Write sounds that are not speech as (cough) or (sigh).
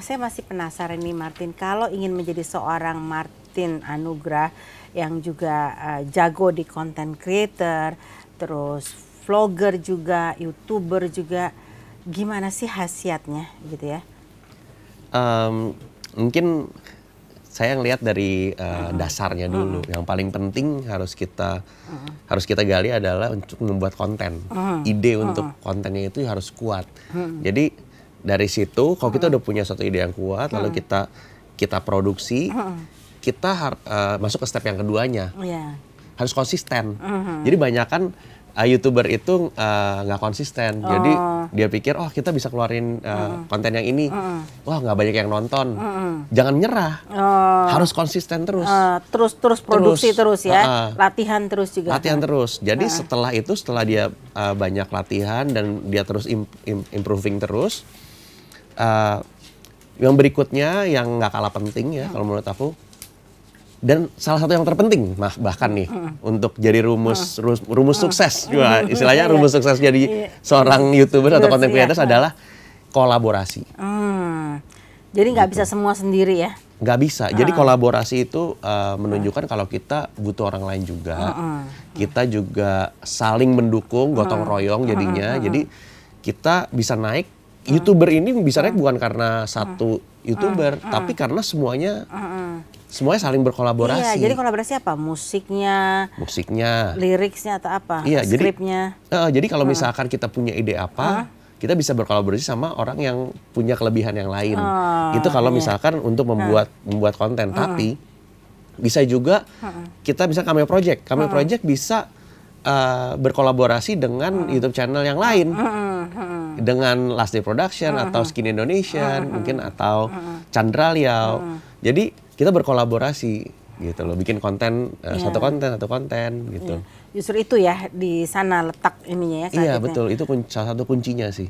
saya masih penasaran nih Martin, kalau ingin menjadi seorang Martin Anugrah yang juga uh, jago di content creator, terus vlogger juga, youtuber juga, gimana sih khasiatnya gitu ya? Um, mungkin saya ngelihat dari uh, dasarnya dulu. Yang paling penting harus kita harus kita gali adalah untuk membuat konten. Ide untuk kontennya itu harus kuat. Jadi dari situ kalau kita udah punya suatu ide yang kuat, lalu kita kita produksi, kita har- uh, masuk ke step yang keduanya. Iya. Harus konsisten. Jadi banyak kan uh, youtuber itu uh, nggak konsisten. Jadi dia pikir, oh kita bisa keluarin uh, konten yang ini, wah nggak banyak yang nonton. Jangan nyerah, Oh, harus konsisten terus. eh, terus terus produksi terus, Terus, ya, uh-uh. latihan terus juga. Latihan terus. Jadi setelah itu, setelah dia uh, banyak latihan dan dia terus im- im- improving terus, uh, yang berikutnya yang nggak kalah penting ya kalau menurut aku, dan salah satu yang terpenting mah bahkan nih untuk jadi rumus rumus, rumus sukses juga istilahnya (laughs) rumus sukses jadi seorang youtuber atau Terus, content iya. creators adalah kolaborasi. Hmm. Jadi nggak bisa semua sendiri ya? nggak bisa. Jadi kolaborasi itu uh, menunjukkan kalau kita butuh orang lain juga. Kita juga saling mendukung, gotong royong jadinya. Jadi kita bisa naik. Youtuber ini bisa naik bukan karena satu youtuber, tapi karena semuanya semuanya saling berkolaborasi. Iya, jadi kolaborasi apa? Musiknya, Musiknya. liriknya atau apa? Iya, jadi Skripnya. Eh, jadi kalau misalkan kita punya ide apa, kita bisa berkolaborasi sama orang yang punya kelebihan yang lain. Oh, itu kalau iya. misalkan untuk membuat membuat konten, tapi bisa juga kita bisa cameo project. Cameo project bisa eh, berkolaborasi dengan YouTube channel yang lain. Dengan Last Day Production atau Skin Indonesia mungkin atau Chandra Liao. Jadi kita berkolaborasi gitu loh, bikin konten eh, Iya. satu konten satu konten gitu. Justru itu ya di sana letak ininya ya. Iya betul itu salah satu kuncinya sih.